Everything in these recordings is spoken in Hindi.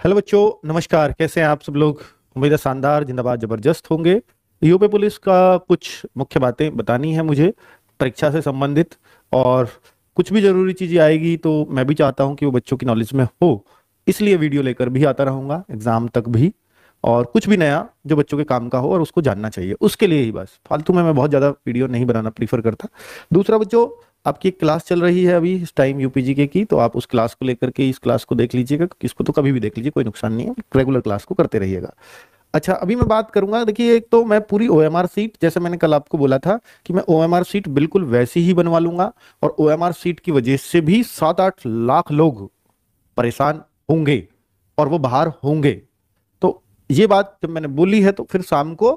हेलो बच्चों, नमस्कार। कैसे हैं आप सब लोग? उम्मीद है शानदार, जिंदाबाद, ज़बरदस्त होंगे। यूपी पुलिस का कुछ मुख्य बातें बतानी है मुझे, परीक्षा से संबंधित, और कुछ भी ज़रूरी चीज़ें आएगी तो मैं भी चाहता हूँ कि वो बच्चों की नॉलेज में हो। इसलिए वीडियो लेकर भी आता रहूँगा एग्ज़ाम तक भी। और कुछ भी नया जो बच्चों के काम का हो और उसको जानना चाहिए। उसके लिए ही बस। फालतू में मैं बहुत ज़्यादा वीडियो नहीं बनाना प्रीफर करता। दूसरा बच्चों आपकी क्लास चल रही है अभी इस टाइम यूपीजी के की तो आप उस क्लास को लेकर के इस क्लास को देख लीजिएगा इसको तो कभी भी देख लीजिए, कोई नुकसान नहीं है रेगुलर क्लास को करते रहिएगा। अच्छा अभी मैं बात करूँगा, देखिए, एक तो मैं पूरी ओएमआर सीट जैसे मैंने कल आपको बोला था कि मैं ओएमआर सीट बिल्कुल वैसी ही बनवा लूँगा और ओएमआर सीट की वजह से भी सात आठ लाख लोग परेशान होंगे और वो बाहर होंगे। तो ये बात जब मैंने बोली है तो फिर शाम को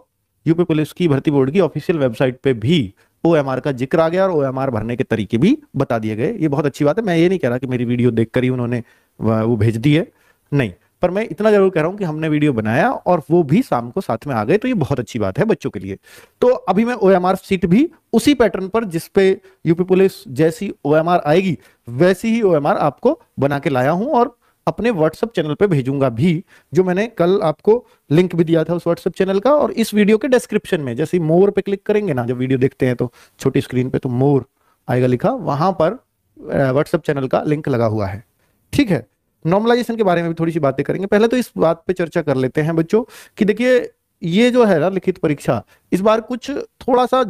यूपी पुलिस की भर्ती बोर्ड की ऑफिशियल वेबसाइट पे भी ओएमआर का ज़िक्र आ गया और ओएमआर भरने के तरीके भी बता दिए गए। ये बहुत अच्छी बात है। मैं ये नहीं कह रहा कि मेरी वीडियो देखकर ही उन्होंने, वो भेज दी है। नहीं, पर मैं इतना ज़रूर कह रहा हूँ कि हमने वीडियो बनाया और वो भी शाम को साथ में आ गए तो ये बहुत अच्छी बात है बच्चों के लिए। तो अभी मैं ओ सीट भी उसी पैटर्न पर जिसपे यूपी पुलिस जैसी OMR आएगी, वैसी ही OMR आपको बना के लाया हूँ और अपने व्हाट्सएप चैनल पे भेजूँगा भी, जो मैंने कल आपको लिंक भी दिया था उस व्हाट्सएप चैनल का और इस वीडियो के डिस्क्रिप्शन में, जैसे मोर पे क्लिक करेंगे ना, जब वीडियो देखते हैं तो छोटी स्क्रीन पे तो मोर आएगा लिखा, वहाँ पर व्हाट्सएप चैनल का लिंक लगा हुआ है। ठीक है? नॉर्मलाइजेशन के बारे में भी थोड़ी सी बातें करेंगे। पहले तो इस बात पे चर्चा कर लेते हैं बच्चों, कि देखिए, ये जो है ना, लिखित परीक्षा, इस बार कुछ थोड़ा सा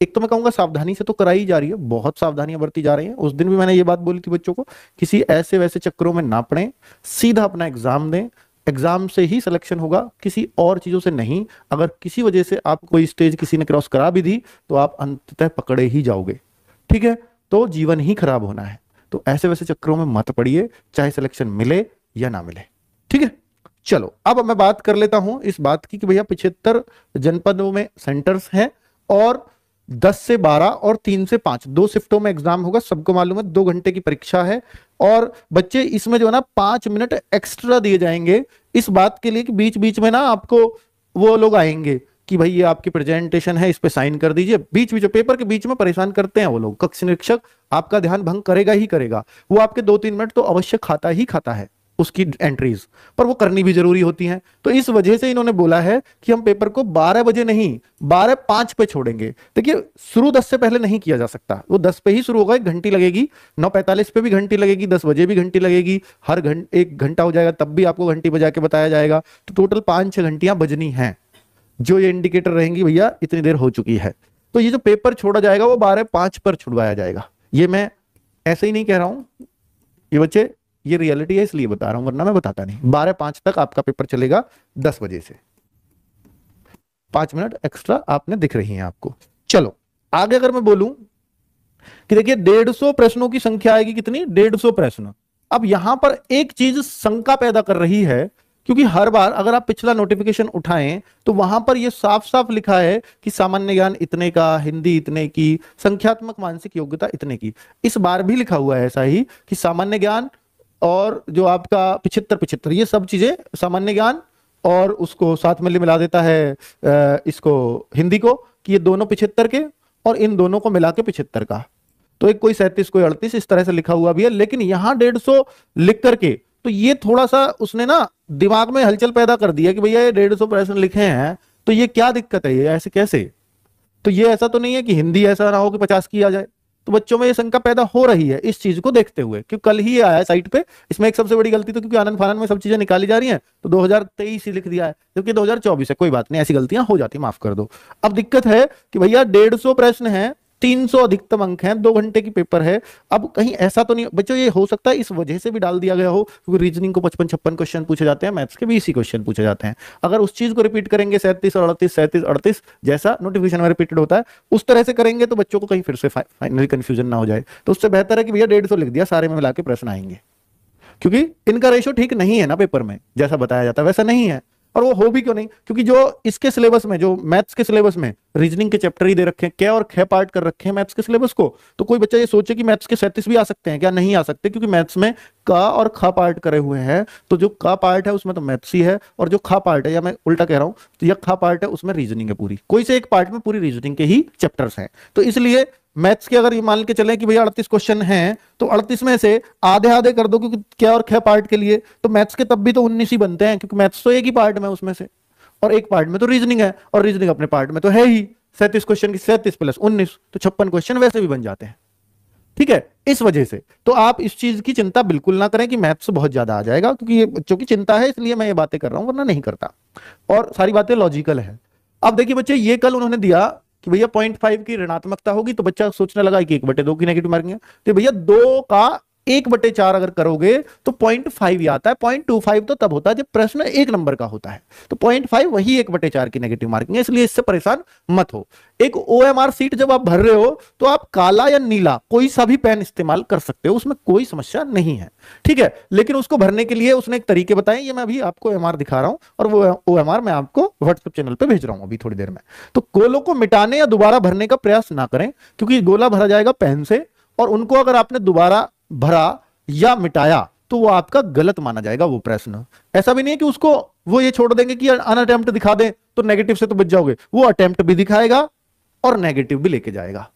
एक तो मैं कहूँगा सावधानी से तो कराई जा रही है, बहुत सावधानियाँ बरती जा रही हैं। उस दिन भी मैंने ये बात बोली थी बच्चों को, किसी ऐसे वैसे चक्रों में ना पड़े, सीधा अपना एग्ज़ाम दें, एग्ज़ाम से ही सिलेक्शन होगा, किसी और चीज़ों से नहीं। अगर किसी वजह से आप कोई स्टेज किसी ने क्रॉस करा भी दी तो आप अंततः पकड़े ही जाओगे। ठीक है? तो जीवन ही खराब होना है। तो ऐसे वैसे चक्रों में मत पड़िए, चाहे सिलेक्शन मिले या ना मिले। ठीक है? चलो, अब मैं बात कर लेता हूँ इस बात की कि भैया पिछहत्तर जनपदों में सेंटर्स हैं और दस से बारह और तीन से पाँच। दो शिफ्टों में एग्ज़ाम होगा, सबको मालूम है, दो घंटे की परीक्षा है। और बच्चे इसमें जो है ना, पाँच मिनट एक्स्ट्रा दिए जाएँगे इस बात के लिए कि बीच बीच में ना आपको वो लोग आएँगे कि भाई ये आपकी प्रेजेंटेशन है, इस पे साइन कर दीजिए। बीच बीच पेपर के बीच में परेशान करते हैं वो लोग। कक्ष निरीक्षक आपका ध्यान भंग करेगा ही करेगा। वो आपके दो तीन मिनट तो अवश्य खाता ही खाता है। उसकी एंट्रीज पर वो करनी भी ज़रूरी होती हैं। तो इस वजह से इन्होंने बोला है कि हम पेपर को 12 बजे नहीं 12 पाँच पे छोड़ेंगे। देखिए, शुरू 10 से पहले नहीं किया जा सकता। वो 10 पे ही शुरू होगा, एक घंटी लगेगी। 9:45 पे भी घंटी लगेगी 10 बजे भी घंटी लगेगी। हर घंटे एक घंटा हो जाएगा, तब भी आपको घंटी बजा के बताया जाएगा। तो टोटल पाँच छह घंटियाँ बजनी है। जो ये इंडिकेटर रहेंगी, भैया, इतनी देर हो चुकी है। तो ये जो पेपर छोड़ा जाएगा, वो बारह पाँच पर छुड़वाया जाएगा। ये मैं ऐसे ही नहीं कह रहा हूँ। ये बच्चे ये रियलिटी है, इसलिए बता रहा हूँ, वरना मैं बताता नहीं। बारह पाँच तक आपका पेपर चलेगा दस बजे से। पाँच मिनट एक्स्ट्रा आपने दिख रही है आपको। चलो, आगे अगर मैं बोलूँ कि देखिए, डेढ़ सौ प्रश्नों की संख्या आएगी कितनी? डेढ़ सौ प्रश्न। अब यहाँ पर एक चीज़ शंका पैदा कर रही है, क्योंकि हर बार अगर आप पिछला नोटिफिकेशन उठाएँ तो वहाँ पर यह साफ़ साफ़ लिखा है कि सामान्य ज्ञान इतने का, हिंदी इतने की, संख्यात्मक मानसिक योग्यता इतने की। इस बार भी लिखा हुआ है ऐसा ही कि सामान्य ज्ञान और जो आपका पिछहत्तर पिछहत्तर, ये सब चीज़ें सामान्य ज्ञान और उसको साथ में मिला देता है इसको हिंदी को, कि ये दोनों पिछहत्तर के और इन दोनों को मिला के पिछहत्तर का। तो एक कोई सैंतीस, कोई अड़तीस, इस तरह से लिखा हुआ भी है, लेकिन यहाँ डेढ़ सौ लिख करके तो ये थोड़ा सा उसने ना दिमाग में हलचल पैदा कर दिया कि भैया ये डेढ़ सौ प्रश्न लिखे हैं तो ये क्या दिक्कत है, ये ऐसे कैसे? तो ये ऐसा तो नहीं है कि हिंदी ऐसा ना हो कि पचास की आ जाए। तो बच्चों में ये शंका पैदा हो रही है इस चीज़ को देखते हुए क्योंकि कल ही आया साइट पे। इसमें एक सबसे बड़ी गलती तो क्योंकि आनंद फानंद में सब चीज़ें निकाली जा रही हैं तो 2023 ही लिख दिया है, जबकि 2024 है, कोई बात नहीं, ऐसी गलतियाँ हो जाती माफ़ कर दो। अब दिक्कत है कि भैया डेढ़ प्रश्न है 300 अधिकतम अंक हैं, दो घंटे की पेपर है। अब कहीं ऐसा तो नहीं, बच्चों, ये हो सकता है इस वजह से भी डाल दिया गया हो, क्योंकि रीजनिंग को पचपन छप्पन क्वेश्चन पूछे जाते हैं मैथ्स के भी इसी क्वेश्चन पूछे जाते हैं। अगर उस चीज़ को रिपीट करेंगे, सैंतीस और अड़तीस, सैंतीस, अड़तीस, जैसा नोटिफिकेशन में रिपीटेड होता है, उस तरह से करेंगे तो बच्चों को कहीं फिर से फाइनली कंफ्यूजन ना हो जाए। तो उससे बेहतर है कि भैया डेढ़ लिख दिया, सारे में मिला के प्रश्न आएँगे। क्योंकि इनका रेशो ठीक नहीं है ना पेपर में, जैसा बताया जाता है, वैसा नहीं है। और वो हो भी क्यों नहीं? क्योंकि जो इसके सिलेबस में, जो मैथ्स के सिलेबस में रीजनिंग के चैप्टर ही दे रखे हैं, क्या और खे पार्ट कर रखे हैं मैथ्स के सिलेबस को? तो कोई बच्चा ये सोचे कि मैथ्स के सैंतीस भी आ सकते हैं क्या? नहीं आ सकते, क्योंकि मैथ्स में का और खा पार्ट करे हुए हैं। तो जो का पार्ट है, उसमें तो मैथ्स ही है, और जो खा पार्ट है, या मैं उल्टा कह रहा हूँ तो यह खा पार्ट है, उसमें रीजनिंग है पूरी। कोई से एक पार्ट में पूरी रीजनिंग के ही चैप्टर्स हैं। तो इसलिए मैथ्स के अगर ये मान के चले कि भैया अड़तीस क्वेश्चन हैं तो अड़तीस में से आधे आधे कर दो क्योंकि क्या और क्या पार्ट के लिए? तो मैथ्स के तब भी तो उन्नीस ही बनते हैं, क्योंकि मैथ्स तो एक ही पार्ट में उसमें से। और एक पार्ट में तो रीजनिंग है, और रीजनिंग अपने पार्ट में तो है ही। सैंतीस क्वेश्चन की सैंतीस प्लस उन्नीस तो छप्पन क्वेश्चन वैसे भी बन जाते हैं। ठीक है? इस वजह से तो आप इस चीज़ की चिंता बिल्कुल ना करें कि मैथ्स बहुत ज़्यादा आ जाएगा, क्योंकि ये बच्चों की चिंता है, इसलिए मैं ये बातें कर रहा हूँ, वरना नहीं करता। और सारी बातें लॉजिकल है। अब देखिए बच्चे, ये कल उन्होंने दिया कि भैया पॉइंट फाइव की ऋणात्मकता होगी तो बच्चा सोचने लगा कि एक बटे दो की नेगेटिव मार्किंग है तो भैया दो का एक बटे चार अगर करोगे तो पॉइंट फाइव ही आता है। पॉइंट टू फाइव तो तब होता है जब प्रश्न एक नंबर का होता है। तो पॉइंट फाइव वही एक बटे चार की नेगेटिव मार्किंग है, इसलिए इससे परेशान मत हो। एक ओ सीट जब आप भर रहे हो तो आप काला या नीला, कोई सा भी पेन इस्तेमाल कर सकते हो, उसमें कोई समस्या नहीं है। ठीक है, लेकिन उसको भरने के लिए उसने एक तरीके बताए, ये मैं अभी आपको एम दिखा रहा हूँ, और वो ओ मैं आपको व्हाट्सएप चैनल पर भेज रहा हूँ अभी थोड़ी देर में। तो गोलों को मिटाने या दोबारा भरने का प्रयास ना करें, क्योंकि गोला भरा जाएगा पेन से, और उनको अगर आपने दोबारा भरा या मिटाया तो वो आपका गलत माना जाएगा वो प्रश्न। ऐसा भी नहीं है कि उसको वो ये छोड़ देंगे कि अन, अनअटेम्प्ट दिखा दें तो नेगेटिव से तो बच जाओगे। वो अटेम्प्ट भी दिखाएगा और नेगेटिव भी लेके जाएगा।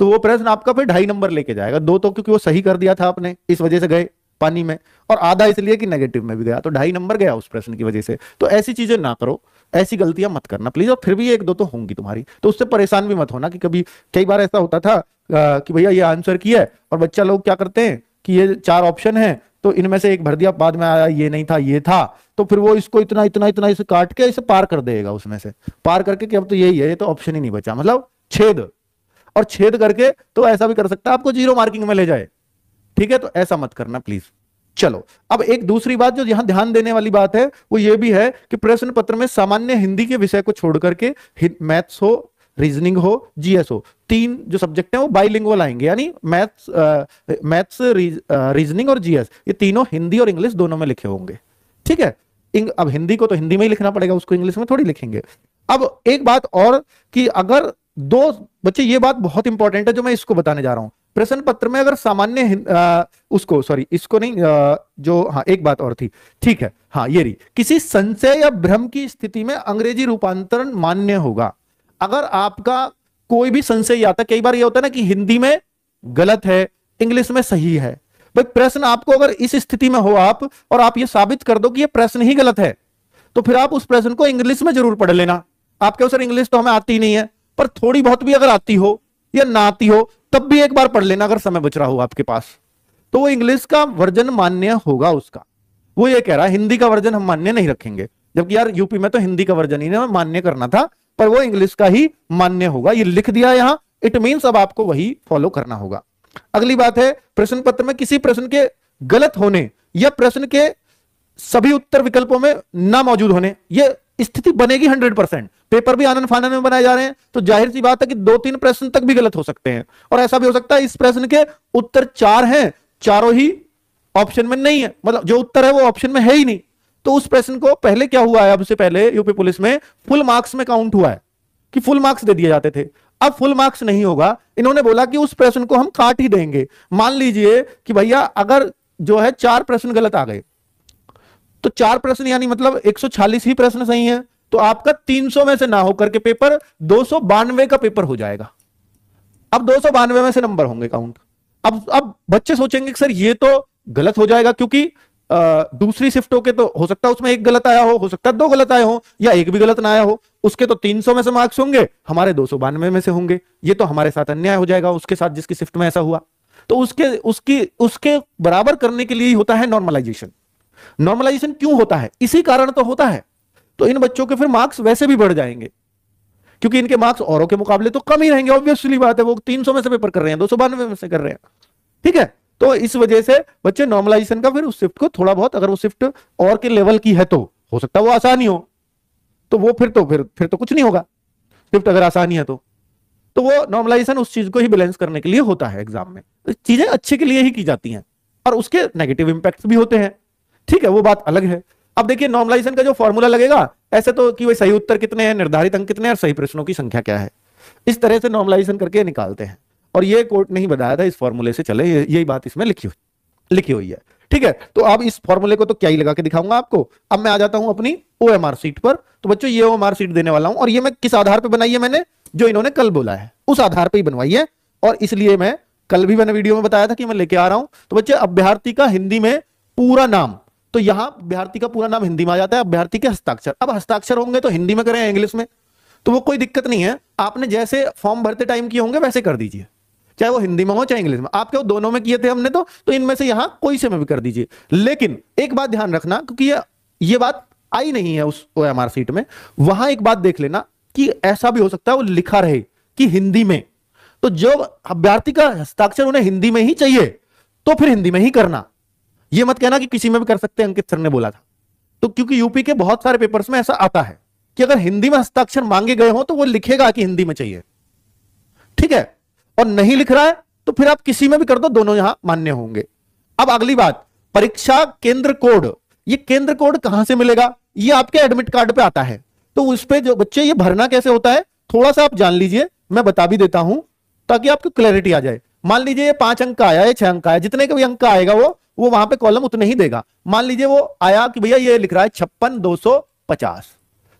तो वो प्रश्न आपका फिर ढाई नंबर लेके जाएगा। दो तो क्योंकि वो सही कर दिया था आपने, इस वजह से गए पानी में। और आधा इसलिए कि नेगेटिव में भी गया तो ढाई नंबर गया उस प्रश्न की वजह से। तो ऐसी चीज़ें ना करो। ऐसी गलतियाँ मत करना। प्लीज़ और फिर भी एक दो तो होंगी तुम्हारी। तो उससे परेशान भी मत होना कि कभी कई बार ऐसा होता था कि भैया ये आंसर किया है और बच्चा लोग क्या करते हैं कि ये चार ऑप्शन है तो इनमें से एक भर दिया, बाद में आया ये नहीं था, ये था। तो फिर वो इसको इतना इतना इतना इसे काट के इसे पार कर देगा उसमें से। पार करके कि अब तो यही है, ये तो ऑप्शन ही नहीं बचा। मतलब छेद। और छेद करके तो ऐसा भी कर सकता है, आपको ज़ीरो मार्किंग में ले जाए। ठीक है? तो ऐसा मत करना प्लीज़ चलो। अब एक दूसरी बात जो यहाँ ध्यान देने वाली बात है, वो ये भी है कि प्रश्न पत्र में सामान्य हिंदी के विषय को छोड़ करके मैथ्स हो, रीजनिंग हो, जीएस हो, तीन जो सब्जेक्ट है वो बाइलिंगुअल आएँगे। यानी मैथ्स मैथ्स रीजनिंग और जीएस, ये तीनों हिंदी और इंग्लिश दोनों में लिखे होंगे। ठीक है? अब हिंदी को तो हिंदी में ही लिखना पड़ेगा, उसको इंग्लिश में थोड़ी लिखेंगे। अब एक बात और कि अगर दो, बच्चे ये बात बहुत इंपॉर्टेंट है जो मैं इसको बताने जा रहा हूँ। प्रश्न पत्र में अगर सामान्य उसको सॉरी इसको नहीं आ, जो हाँ एक बात और थी। ठीक है हाँ ये रही। किसी संशय या भ्रम की स्थिति में अंग्रेज़ी रूपांतरण मान्य होगा। अगर आपका कोई भी संशय आता कई बार ये होता है ना कि हिंदी में गलत है इंग्लिश में सही है। भाई प्रश्न आपको अगर इस स्थिति में हो आप और आप ये साबित कर दो कि ये प्रश्न ही गलत है तो फिर आप उस प्रश्न को इंग्लिश में ज़रूर पढ़ लेना। आपके सर इंग्लिश तो हमें आती नहीं है पर थोड़ी बहुत भी अगर आती हो या ना आती हो, तब भी एक बार पढ़ लेना अगर समय बच रहा हो आपके पास। तो वो इंग्लिश का वर्जन मान्य होगा उसका। वो ये कह रहा है, हिंदी का वर्जन हम मान्य नहीं रखेंगे। जबकि यार, यूपी में तो हिंदी का वर्जन ही मान्य करना था, पर वो इंग्लिश का ही मान्य होगा। ये लिख दिया यहाँ, इट मीन अब आपको वही फॉलो करना होगा। अगली बात है, प्रश्न पत्र में किसी प्रश्न के गलत होने या प्रश्न के सभी उत्तर विकल्पों में ना मौजूद होने, ये स्थिति बनेगी हंड्रेड परसेंट पेपर भी आनंद फानंद में बनाए जा रहे हैं। तो ज़ाहिर सी बात है कि दो तीन प्रश्न तक भी गलत हो सकते हैं। और ऐसा भी हो सकता है इस प्रश्न के उत्तर चार हैं, चारों ही ऑप्शन में नहीं है। मतलब जो उत्तर है वो ऑप्शन में है ही नहीं। तो उस प्रश्न को पहले क्या हुआ है? अब से पहले यूपी पुलिस में फुल मार्क्स में काउंट हुआ है कि फुल मार्क्स दे दिए जाते थे। अब फुल मार्क्स नहीं होगा। इन्होंने बोला कि उस प्रश्न को हम काट ही देंगे। मान लीजिए कि भैया अगर जो है चार प्रश्न गलत आ गए। तो चार प्रश्न यानी मतलब एक ही प्रश्न सही है। तो आपका 300 में से ना होकर के पेपर दो सौ बानवे का पेपर हो जाएगा। अब दो सौ बानवे में से नंबर होंगे काउंट अब अब बच्चे सोचेंगे सर ये तो गलत हो जाएगा क्योंकि आ, दूसरी शिफ्टों के तो हो सकता है उसमें एक गलत आया हो हो सकता है दो गलत आए हो या एक भी गलत ना आया हो उसके तो 300 में से मार्क्स होंगे हमारे दो सौ बानवे में से होंगे। ये तो हमारे साथ अन्याय हो जाएगा उसके साथ जिसकी शिफ्ट में ऐसा हुआ। तो उसके उसकी उसके बराबर करने के लिए होता है नॉर्मलाइजेशन नॉर्मलाइजेशन क्यों होता है? इसी कारण तो होता है। तो इन बच्चों के फिर मार्क्स वैसे भी बढ़ जाएँगे। क्योंकि इनके मार्क्स औरों के मुकाबले तो कम ही रहेंगे। ऑब्वियसली बात है, वो 300 में से पेपर कर रहे हैं, दो में से कर रहे हैं। ठीक है? तो इस वजह से बच्चे नॉर्मलाइजेशन का फिर उस शिफ्ट को थोड़ा बहुत, अगर वो शिफ्ट और के लेवल की है तो हो सकता है वो आसानी हो तो वो फिर तो फिर फिर तो कुछ नहीं होगा। शिफ्ट अगर आसानी है तो। तो वो नॉर्मलाइजेशन उस चीज़ को ही बैलेंस करने के लिए होता है एग्ज़ाम में। तो चीज़ें अच्छे के लिए ही की जाती हैं। और उसके नेगेटिव इंपैक्ट भी होते हैं। ठीक है? वो बात अलग है। अब देखिए नॉर्मलाइजेशन का जो फॉर्मूला लगेगा, ऐसे तो कि वही सही उत्तर कितने हैं, निर्धारित अंक कितने हैं और सही प्रश्नों की संख्या क्या है? इस तरह से नॉर्मलाइजेशन करके निकालते हैं। और ये कोर्ट नहीं बताया था, इस फॉर्मूले से चले यही बात इसमें लिखी हुई लिखी हुई है। ठीक है तो अब इस फॉर्मूले को तो क्या ही लगा के दिखाऊँगा आपको। अब मैं आ जाता हूँ अपनी ओ सीट पर। तो बच्चों, ये ओ सीट देने वाला हूँ और ये मैं किस आधार पर बनाई है मैंने? जो इन्होंने कल बोला है। उस आधार पर ही बनवाई है और इसलिए मैं कल भी मैंने वीडियो में बताया था कि मैं लेके आ रहा हूँ। तो बच्चे, अभ्यर्थी का हिंदी में पूरा नाम तो यहाँ अभ्यर्थी का पूरा नाम हिंदी में आ जाता है, अभ्यर्थी के हस्ताक्षर। अब हस्ताक्षर होंगे तो हिंदी में करें, इंग्लिश में। तो वो कोई दिक्कत नहीं है। आपने जैसे फॉर्म भरते टाइम किए होंगे, वैसे कर दीजिए। चाहे वो हिंदी में हो, चाहे इंग्लिश में। आपके वो दोनों में किए थे हमने तो तो इनमें से यहाँ कोई से में भी कर दीजिए। लेकिन एक बात ध्यान रखना, क्योंकि ये ये बात आई नहीं है उस ओ सीट में। वहाँ एक बात देख लेना कि ऐसा भी हो सकता है, वो लिखा रहे कि हिंदी में। तो जब अभ्यर्थी का हस्ताक्षर उन्हें हिंदी में ही चाहिए तो फिर हिंदी में ही करना। यह मत कहना कि किसी में भी कर सकते हैं, अंकित सर ने बोला था। तो क्योंकि यूपी के बहुत सारे पेपर्स में ऐसा आता है कि अगर हिंदी में हस्ताक्षर मांगे गए हो तो वो लिखेगा कि हिंदी में चाहिए। ठीक है? और नहीं लिख रहा है तो फिर आप किसी में भी कर दो, दोनों यहाँ मान्य होंगे। अब अगली बात, परीक्षा केंद्र कोड, ये केंद्र कोड कहाँ से मिलेगा? ये आपके एडमिट कार्ड पे आता है। तो उस पर जो बच्चे, ये भरना कैसे होता है? थोड़ा सा आप जान लीजिए, मैं बता भी देता हूँ, ताकि आपको क्लैरिटी आ जाए। मान लीजिए ये पाँच अंक आया है छह अंक आया, जितने का भी अंक आएगा वो वो वहाँ पे कॉलम उतने ही देगा। मान लीजिए वो आया कि भैया ये लिख रहा है छप्पन दो सौ पचास।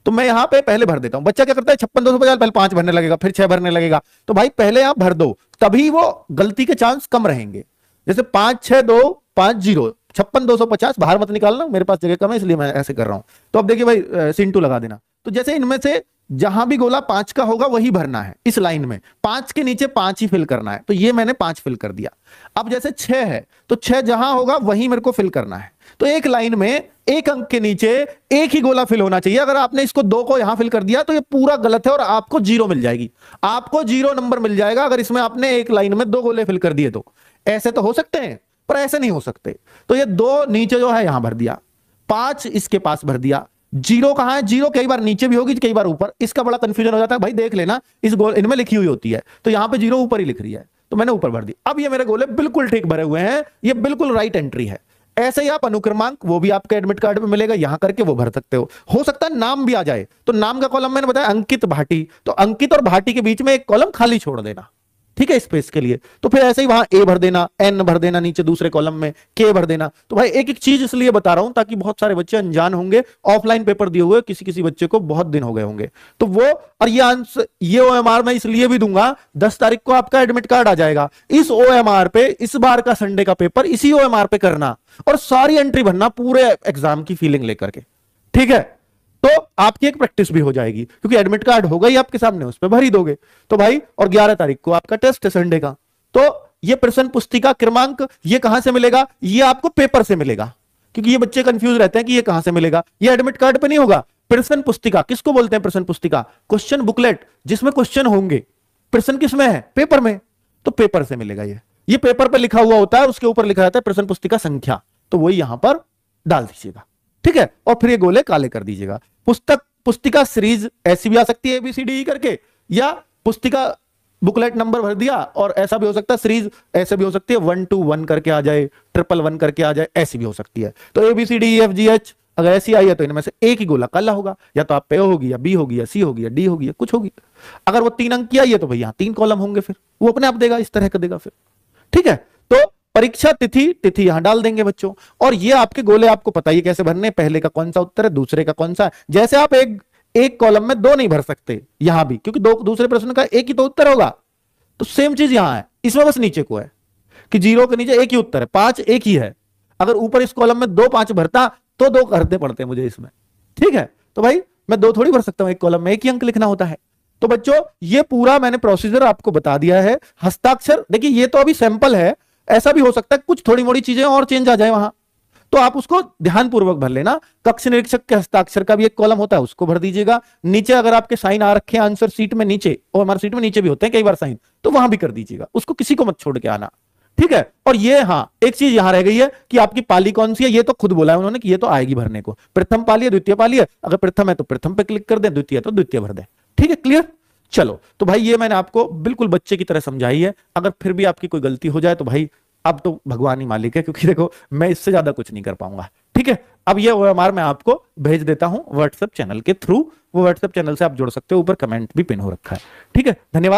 तो मैं यहाँ पे पहले भर देता हूँ। बच्चा क्या करता है? छप्पन दो सौ पचास, पहले पाँच भरने लगेगा, फिर छह भरने लगेगा। तो भाई पहले आप भर दो, तभी वो गलती के चांस कम रहेंगे। जैसे पाँच छह दो, पाँच ज़ीरो, छप्पन दो सौ पचास, बाहर मत निकालना, मेरे पास जगह कम है, इसलिए मैं ऐसे कर रहा हूँ। तो अब देखिए भाई सिंटू लगा देना। तो जैसे इनमें से जहाँ भी गोला पाँच का होगा, वही भरना है इस लाइन में। पाँच के नीचे पाँच ही फिल करना है। तो ये मैंने पाँच फिल कर दिया। अब जैसे छह है तो छह जहाँ होगा, वही मेरे को फिल करना है। तो एक लाइन में एक अंक के नीचे एक ही गोला फिल होना चाहिए। अगर आपने इसको दो को यहाँ फिल कर दिया तो ये पूरा गलत है और आपको ज़ीरो मिल जाएगी। आपको ज़ीरो नंबर मिल जाएगा अगर इसमें आपने एक लाइन में दो गोले फिल कर दिए तो। ऐसे तो हो सकते हैं, पर ऐसे नहीं हो सकते। तो ये दो नीचे जो है, यहाँ भर दिया। पाँच इसके पास भर दिया। ज़ीरो कहाँ है? ज़ीरो कई बार नीचे भी होगी, कई बार ऊपर। इसका बड़ा कंफ्यूजन हो जाता है। भाई देख लेना, इस गोल इनमें लिखी हुई होती है। तो यहाँ पे ज़ीरो ऊपर ही लिख रही है। तो मैंने ऊपर भर दी। अब ये मेरे गोले बिल्कुल ठीक भरे हुए हैं। ये बिल्कुल राइट एंट्री है। ऐसे ही आप अनुक्रमांक, वो भी आपके एडमिट कार्ड में मिलेगा। यहाँ करके वो भर सकते हो। हो सकता है नाम भी आ जाए। तो नाम का कॉलम मैंने बताया, अंकित भाटी। तो अंकित और भाटी के बीच में एक कॉलम खाली छोड़ देना। ठीक है स्पेस के लिए। तो फिर ऐसे ही वहाँ ए भर देना एन भर देना, नीचे दूसरे कॉलम में के भर देना। तो भाई एक एक चीज़ इसलिए बता रहा हूँ ताकि बहुत सारे बच्चे अनजान होंगे ऑफलाइन पेपर दिए हुए किसी किसी बच्चे को बहुत दिन हो गए होंगे। तो वो, और ये आंसर ये ओ मैं इसलिए भी दूँगा, दस तारीख को आपका एडमिट कार्ड आ जाएगा। इस ओएमआर पे, इस बार का संडे का पेपर इसी ओएमआर पे करना। और सारी एंट्री भरना पूरे एग्ज़ाम की फीलिंग लेकर के। ठीक है? तो आपकी एक प्रैक्टिस भी हो जाएगी, क्योंकि एडमिट कार्ड होगा ही आपके सामने उस पर भर दोगे। तो भाई, और 11 तारीख को आपका टेस्ट है संडे का। तो ये प्रश्न पुस्तिका क्रमांक ये कहाँ से मिलेगा? ये आपको पेपर से मिलेगा। क्योंकि ये बच्चे कंफ्यूज रहते हैं कि ये कहाँ से मिलेगा। ये एडमिट कार्ड पे नहीं होगा। प्रश्न पुस्तिका, किसको बोलते हैं प्रश्न पुस्तिका? क्वेश्चन बुकलेट जिसमें क्वेश्चन होंगे। प्रश्न किसमें है? पेपर में। तो पेपर से मिलेगा ये। ये पेपर पर लिखा हुआ होता है, उसके ऊपर लिखा जाता है प्रश्न पुस्तिका संख्या। तो वही यहाँ पर डाल दीजिएगा। ठीक है? और फिर ये गोले काले कर दीजिएगा। पुस्तक, पुस्तिका सीरीज़ ऐसी भी आ सकती है एबीसीडी e करके, या पुस्तिका बुकलेट नंबर भर दिया और ऐसा भी हो सकता है सीरीज़ ऐसे भी हो सकती है, वन टू वन करके आ जाए, ट्रिपल वन करके आ जाए, ऐसी भी हो सकती है। तो एबीसीडी एफ़ जी एच अगर ऐसी आई है तो इनमें से एक ही गोला काला होगा। या तो आप पे होगी, या बी होगी, या सी होगी, या डी होगी, या कुछ होगी। अगर वो तीन अंक की आई है तो भैया तीन कॉलम होंगे फिर। वो अपने आप देगा, इस तरह का देगा फिर। ठीक है? तो परीक्षा तिथि तिथि यहाँ डाल देंगे बच्चों। और ये आपके गोले आपको पता ही कैसे भरने पहले का कौन सा उत्तर है, दूसरे का कौन सा जैसे आप एक एक कॉलम में दो नहीं भर सकते यहाँ भी, क्योंकि दो, दूसरे प्रश्न का एक ही तो उत्तर होगा। तो सेम चीज़ यहाँ है। इसमें बस नीचे को है कि ज़ीरो के नीचे एक ही उत्तर है, पाँच एक ही है। अगर ऊपर इस कॉलम में दो, पाँच भरता तो दो करते पड़ते मुझे इसमें। ठीक है? तो भाई, मैं दो थोड़ी भर सकता हूँ, एक कॉलम में एक ही अंक लिखना होता है। तो बच्चों, ये पूरा मैंने प्रोसीजर आपको बता दिया है। हस्ताक्षर, देखिए, ये तो अभी सैंपल है ऐसा भी हो सकता है कुछ थोड़ी मोड़ी चीज़ें और चेंज आ जाए वहाँ। तो आप उसको ध्यानपूर्वक भर लेना। कक्ष निरीक्षक के हस्ताक्षर का भी एक कॉलम होता है, उसको भर दीजिएगा। नीचे अगर आपके साइन आ रखे आंसर सीट में नीचे, और हमारे सीट में नीचे भी होते हैं कई बार साइन तो वहाँ भी कर दीजिएगा। उसको किसी को मत छोड़ के आना। ठीक है? और ये हाँ एक चीज़ यहाँ रह गई है कि आपकी पाली कौन सी है, ये तो खुद बोला है उन्होंने कि ये तो आएगी भरने को। प्रथम पाली है, द्वितीय पाली है। अगर प्रथम है तो प्रथम पे क्लिक कर दे, द्वितीय तो द्वितीय भर दे। ठीक है? क्लियर चलो तो भाई ये मैंने आपको बिल्कुल बच्चे की तरह समझाई है। अगर फिर भी आपकी कोई गलती हो जाए तो भाई अब तो भगवान ही मालिक है, क्योंकि देखो, मैं इससे ज़्यादा कुछ नहीं कर पाऊँगा। ठीक है? अब ये ओएमआर मैं आपको भेज देता हूँ व्हाट्सएप चैनल के थ्रू। वो व्हाट्सएप चैनल से आप जुड़ सकते हो, ऊपर कमेंट भी पिन हो रखा है। ठीक है? धन्यवाद।